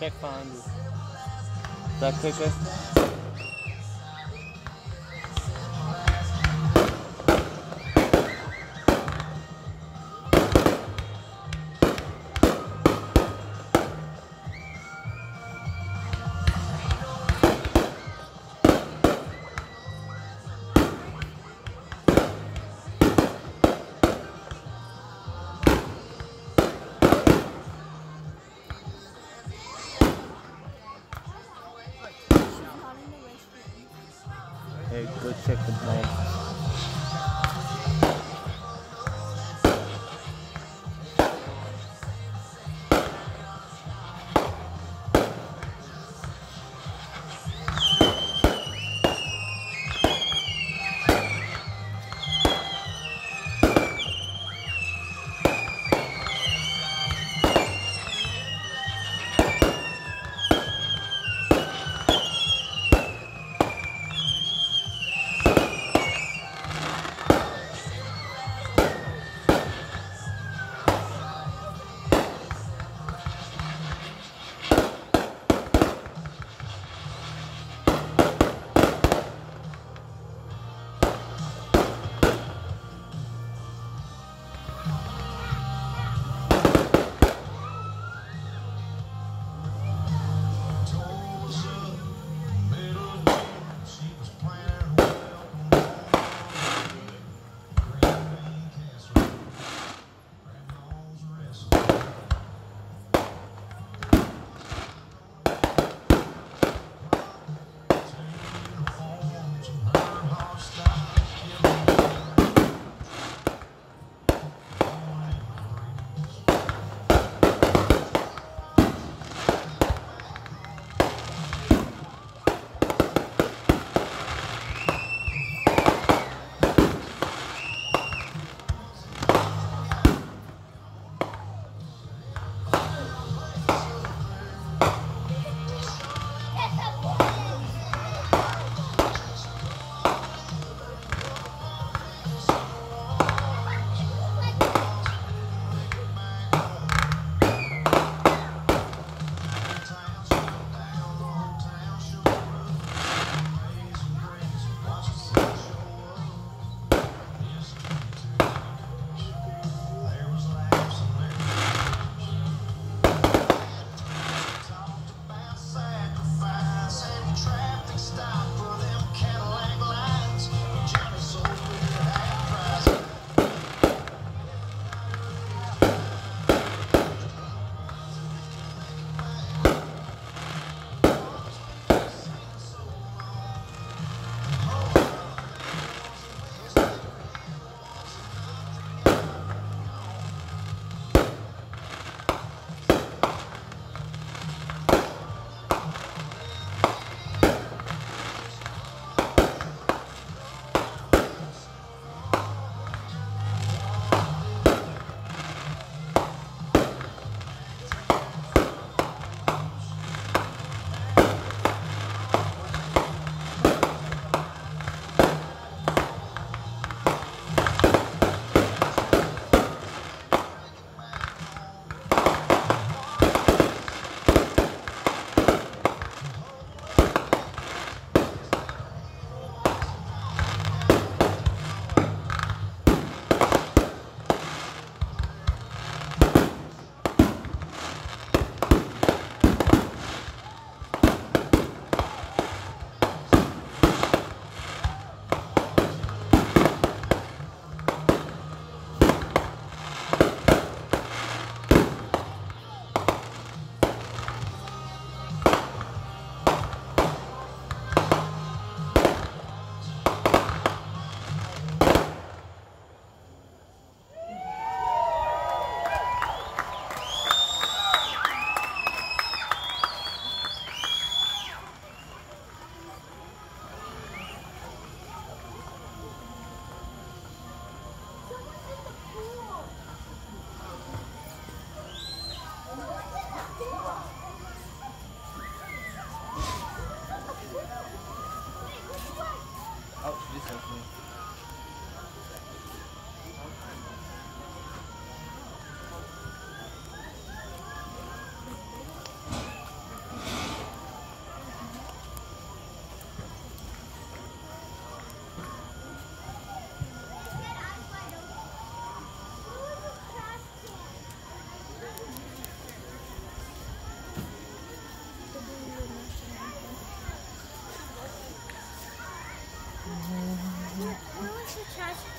check behind you. Is check the bag.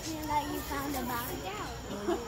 Can that you found a about?